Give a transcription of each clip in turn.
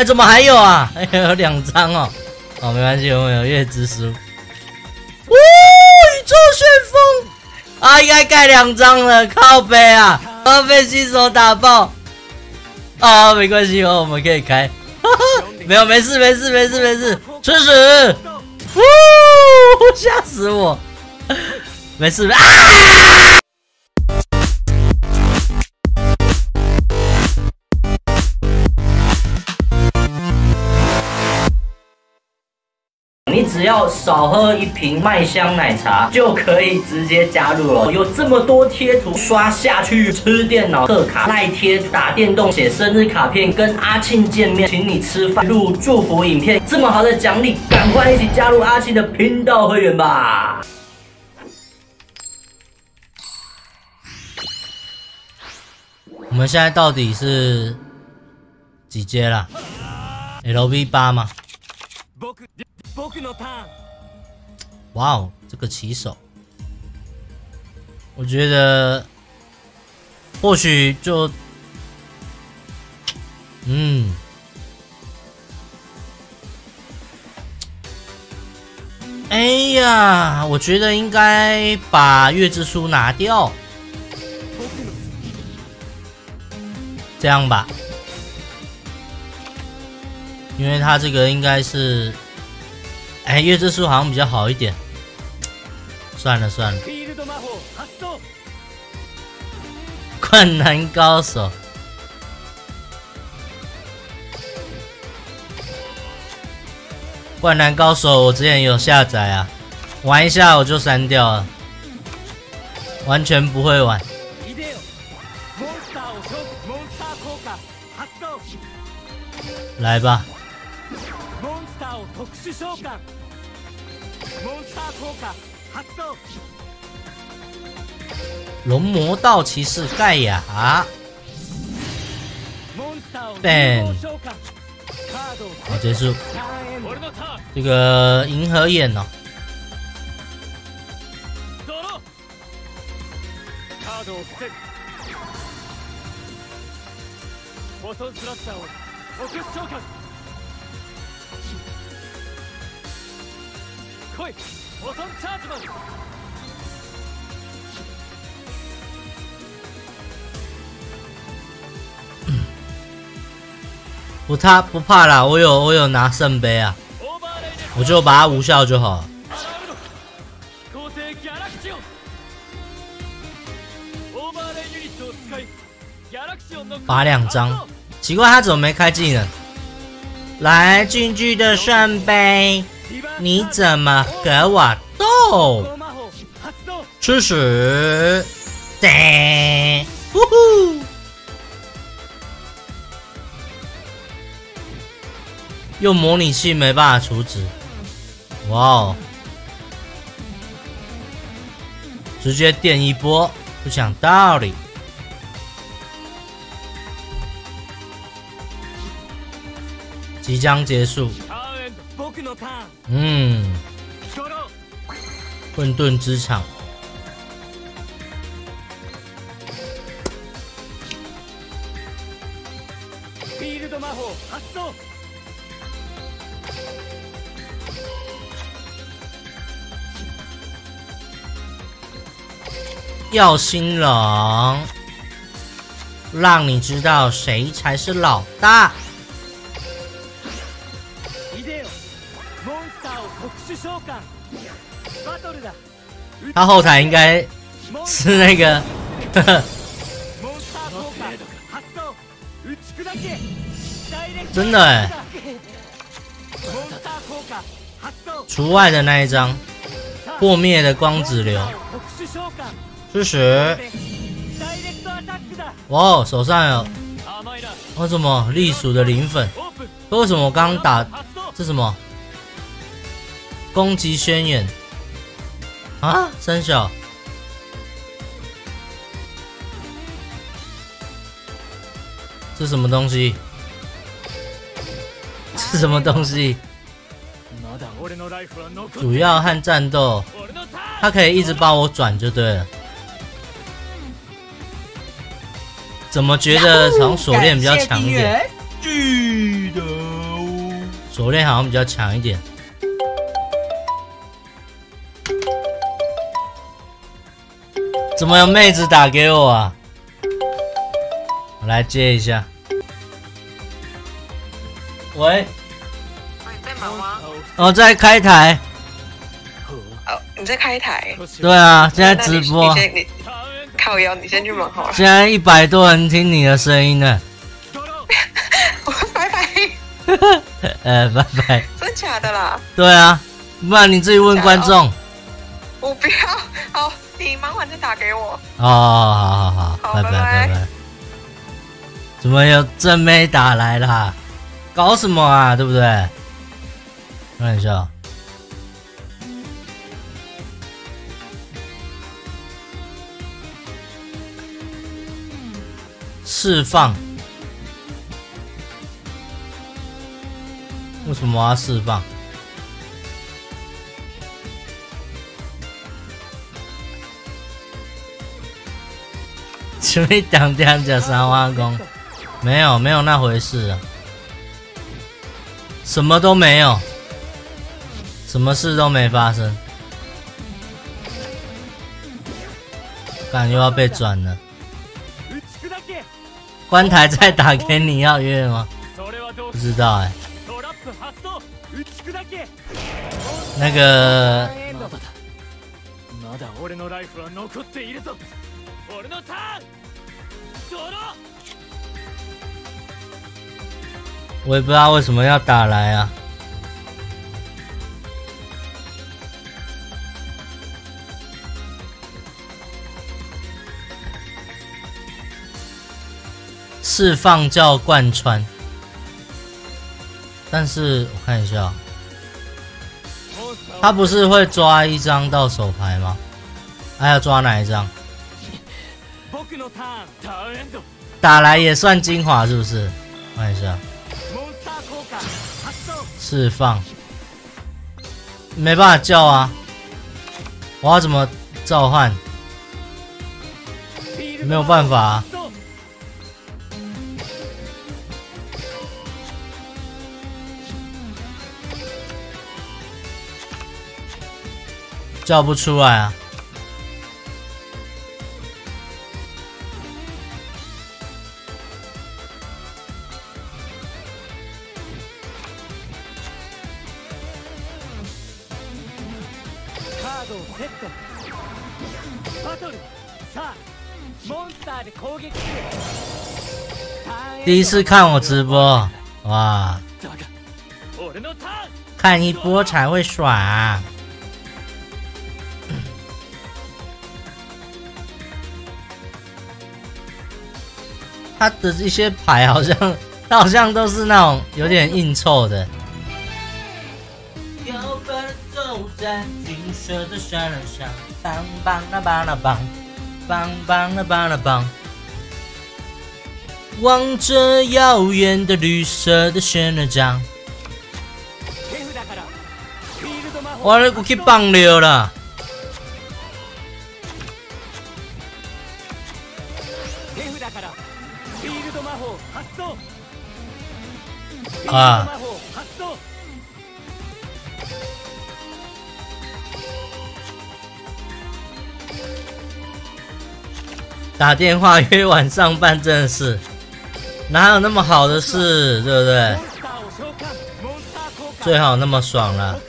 哎，怎么还有啊？哎，有两张哦。哦，没关系，我们有月之书。哦，宇宙旋风啊，应该盖两张了，靠背啊，要被新手打爆。啊，没关系哦，我们可以开。没有，没事，没事，没事，没事，吃屎！呜，吓死我！没事，啊！要少喝一瓶麦香奶茶，就可以直接加入了。有这么多贴图刷下去，吃电脑、特卡、赖贴、打电动、写生日卡片、跟阿庆见面、请你吃饭、录祝福影片，这么好的奖励，赶快一起加入阿庆的频道会员吧！我们现在到底是几阶了？LV 八吗？哇哦，这个骑手，我觉得或许就，嗯，哎呀，我觉得应该把月之书拿掉，这样吧，因为他这个应该是。哎，月之书好像比较好一点。算了算了，灌篮高手，灌篮高手，我之前有下载啊，玩一下我就删掉了，完全不会玩。来吧。龙魔道骑士盖亚，ban，好结束。这个银河眼哦。不他不怕啦，我有我有拿圣杯啊，我就把它无效就好。拔两张，奇怪他怎么没开技能？来，进去的圣杯。你怎么和我斗？吃屎！对，呼呼！用模拟器没办法阻止，哇哦！直接电一波，不讲道理。即将结束。嗯，混沌之场，耀星冷，让你知道谁才是老大。他后台应该是那个，真的哎，除外的那一张破灭的光子流，支持。哇，手上有，为什么隶属的灵粉？为什么我刚打这什么？攻击宣言啊！三小，这什么东西？是什么东西？主要和战斗，他可以一直帮我转就对了。怎么觉得从锁链比较强一点？锁链好像比较强一点。怎么有妹子打给我啊？我来接一下。喂，你在忙吗？我在开台。哦，你在开台？对啊，现在直播。你先你靠腰，你先去忙好了。现在一百多人听你的声音呢。拜拜。呃，拜拜。真假的啦？对啊，不然你自己问观众。我不要。好。你忙完再打给我哦，好好好，拜拜拜拜。怎么有正妹打来了？搞什么啊？对不对？开玩笑，释放？为什么要释放？什么讲讲讲三花宫？没有没有那回事啊，什么都没有，什么事都没发生。感又要被转了。关台再打给你要约吗？不知道哎。那个。我也不知道为什么要打来啊！释放叫贯穿，但是我看一下，他不是会抓一张到手牌吗？还要抓哪一张？打来也算精华是不是？看一下，释放，没办法叫啊！我要怎么召唤？没有办法，啊叫不出来啊！第一次看我直播，哇！看一波才会爽。他的一些牌好像，好像都是那种有点硬凑的。望着遥远的绿色的仙人掌，我来我去放 流了。啊！打电话约晚上办正事。哪有那么好的事，对不对？最好那么爽了。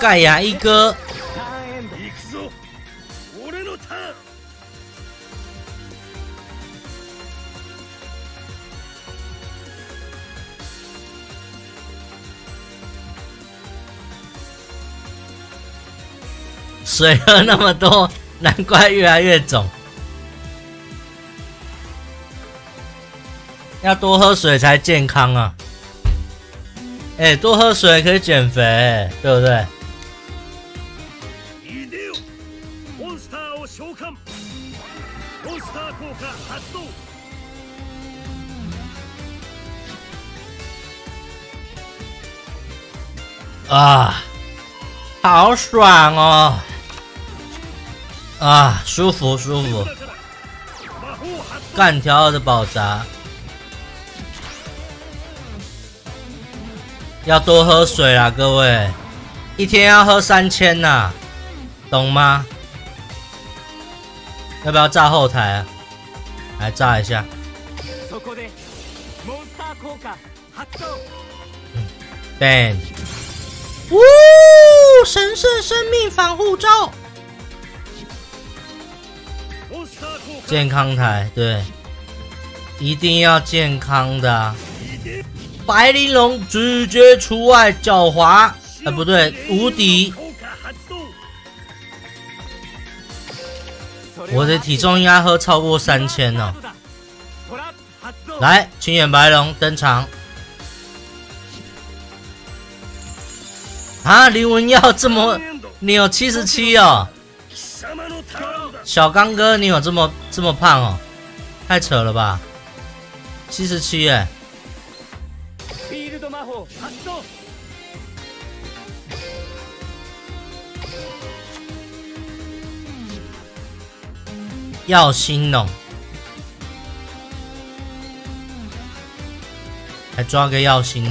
盖亚一哥。水喝那么多，难怪越来越肿。要多喝水才健康啊！哎，多喝水可以减肥，对不对？啊！好爽哦！啊，舒服舒服，干条的宝砸，要多喝水啊，各位，一天要喝三千呐，懂吗？要不要炸后台啊？来炸一下。对，呜，神圣生命防护罩，健康台，对，一定要健康的。白玲珑直接除外，狡猾，哎，不对，无敌。我的体重应该喝超过三千哦。来，青眼白龙登场。啊，林文耀这么，你有七十七哦。小刚哥，你有这么这么胖哦？太扯了吧，七十七哎。耀星龙，还抓个耀星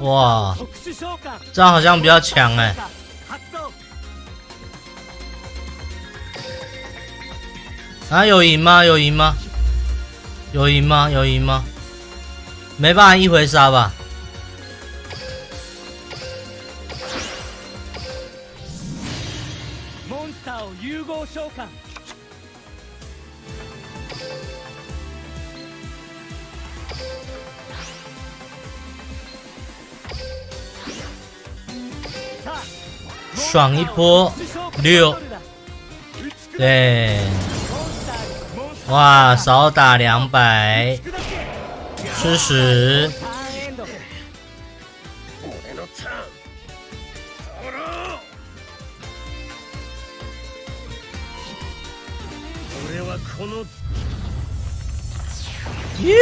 哇，这样好像比较强哎！啊，有赢吗？有赢吗？有赢吗？有赢吗？没办法一回杀吧。爽一波六，对。哇，少打两百，吃屎！耶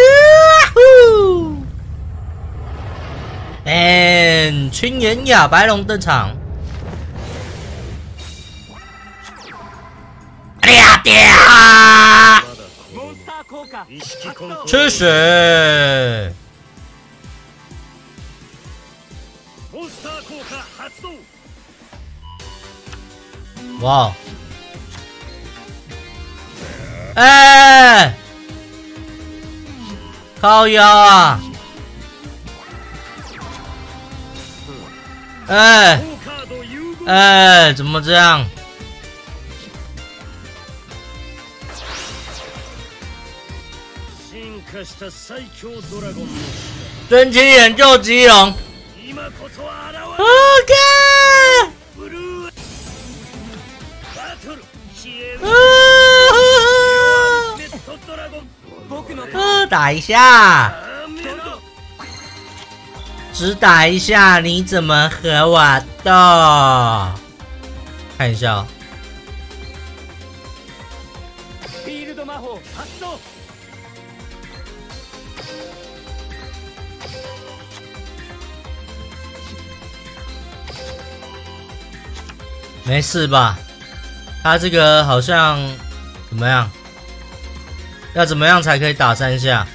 呼！嗯，青岩哑白龙登场。呀爹！吃屎！哇！哎！靠腰啊！哎！哎！怎么这样？真亲眼救吉龙，OK。啊！打一下，只打一下，你怎么和我斗？看一下。没事吧？他这个好像怎么样？要怎么样才可以打三下？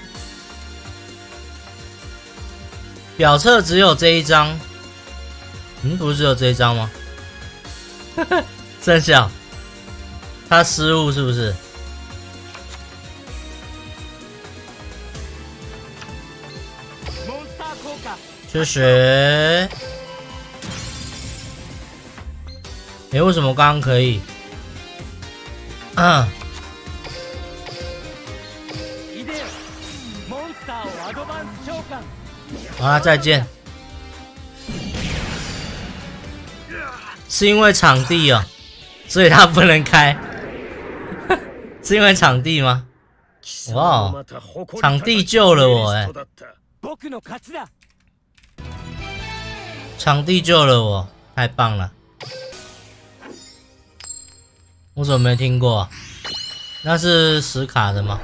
表册只有这一张，嗯，不是只有这一张吗？真小，他失误是不是？确实。 诶，为什么刚刚可以？嗯，いでよモンスターをアドバンス召喚好啦，再见。是因为场地哦，所以他不能开。是因为场地吗？哇，场地救了我哎，僕の勝ちだ 场地救了我，太棒了。我怎么没听过啊？那是实卡的吗？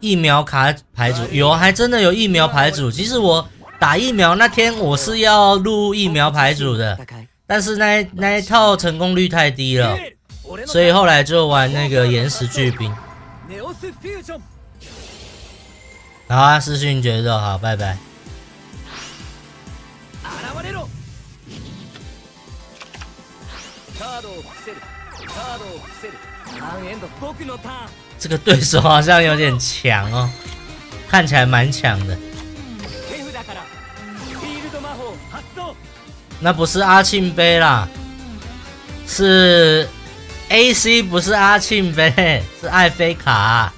疫苗卡牌组有，还真的有疫苗牌组。其实我打疫苗那天我是要录疫苗牌组的，但是那一那一套成功率太低了，所以后来就玩那个岩石巨兵。ネオスフュージョン好啊，私讯决斗，好，拜拜。 現れろカードを伏せるカードを伏せるターンエンド僕のターン这个对手好像有点强哦，看起来蛮强的。手札からフィールド魔法発動那不是阿庆杯啦，是 AC，不是阿庆杯，是艾菲卡。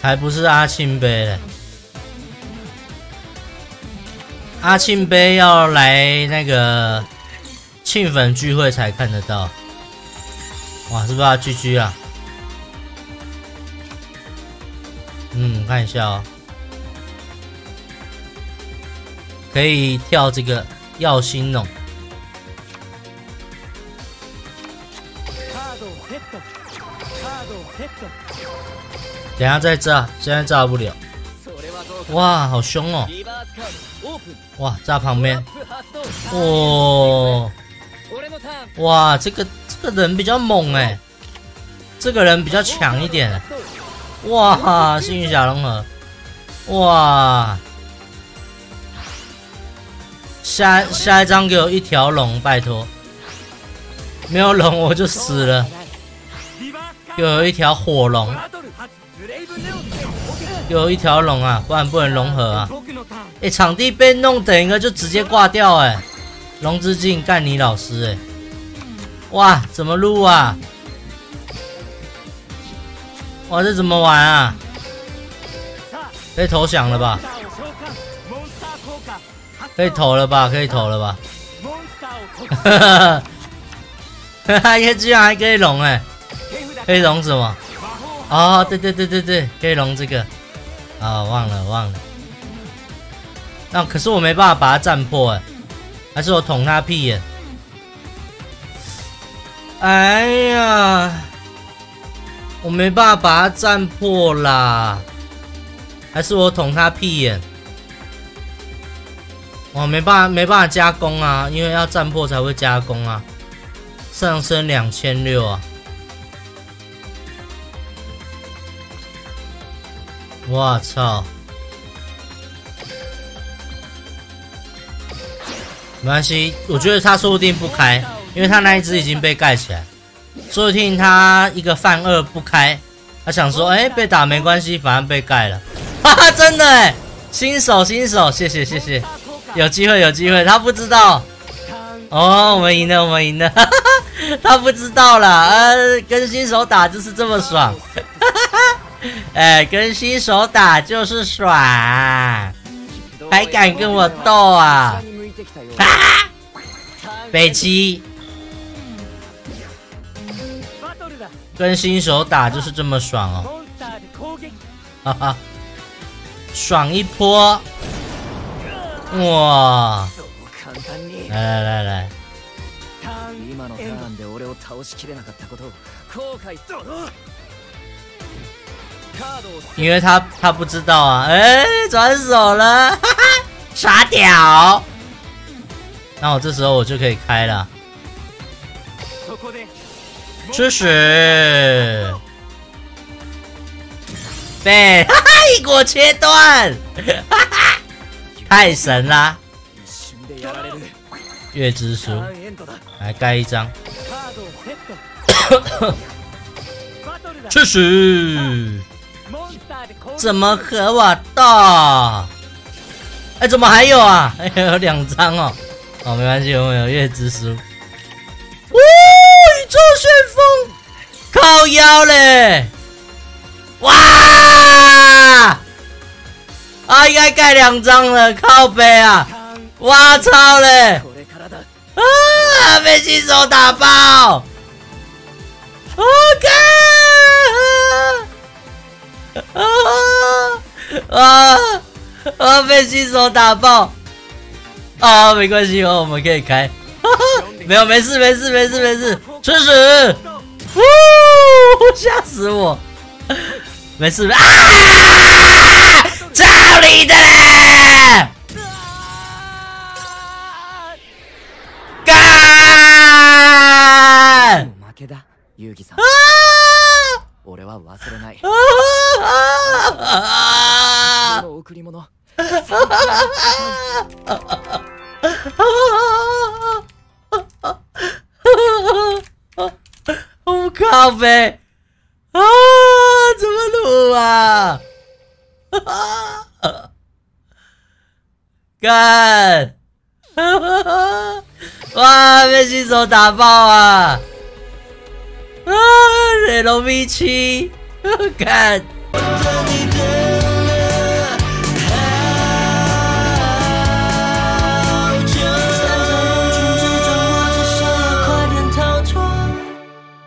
才不是阿庆杯嘞！阿庆杯要来那个庆粉聚会才看得到。哇，是不是要 GG 啊？嗯，看一下哦，可以跳这个耀星龙。等下再炸现在炸不了。哇好凶哦。哇炸旁边。哇。哇这个这个人比较猛哎。这个人比较强一点。哇幸运小龙了哇。下下一张给我一条龙拜托。没有龙我就死了。又有一条火龙，又有一条龙啊，不然不能融合啊。哎，场地被弄，等一个就直接挂掉哎。龙之镜干你老师哎！哇，怎么录啊？哇，这怎么玩啊？被投降了吧？可以投了吧？可以投了吧？哈 哈哈哈哈！哈哈，居然还可以融哎！黑龙什么？哦，对对对对对，黑龙这个。啊、忘了忘了。那、可是我没办法把它战破哎，还是我捅他屁眼？哎呀，我没办法把它战破啦，还是我捅他屁眼？我没办法没办法加工啊，因为要战破才会加工啊，上升两千六啊。我操！没关系，我觉得他说不定不开，因为他那一只已经被盖起来，说不定他一个犯二不开，他想说，哎、被打没关系，反正被盖了，哈哈，真的哎，新手新手，谢谢谢谢，有机会有机会，他不知道。哦，我们赢了我们赢了，哈哈哈，他不知道啦，呃，跟新手打就是这么爽，哈哈哈。哎，跟新手打就是爽，还敢跟我斗啊！啊！北七バトルだ跟新手打就是这么爽哦，モンスターで攻撃哈哈，爽一波！哇！そう簡単に来来来来， 因为他他不知道啊，哎，转手了，哈哈，傻屌！那我这时候我就可以开了，そこで吃屎！被哈哈一果切断，哈哈，太神啦！一瞬でやられる月之书ターンエンドだ来盖一张，カードをセットバトルだ吃屎！ 怎么和我斗？哎，怎么还有啊？哎，有两张哦。哦，没关系，我们有月之书。哦，宇宙旋风，靠腰嘞！哇！啊，应该盖两张了，靠背啊！哇操嘞！啊，被新手打爆！OK！啊啊啊！被新手打爆！啊，没关系哦，我们可以开。没有，没事，没事，没事，没事。吃屎！呜，吓死我！没事，啊！操你的嘞！干！負けだ遊戯さん啊！ 俺は忘れない啊！この贈り物我靠呗！啊，怎么录啊？干！哇，被新手打爆啊！啊，雷龙 V 七，干！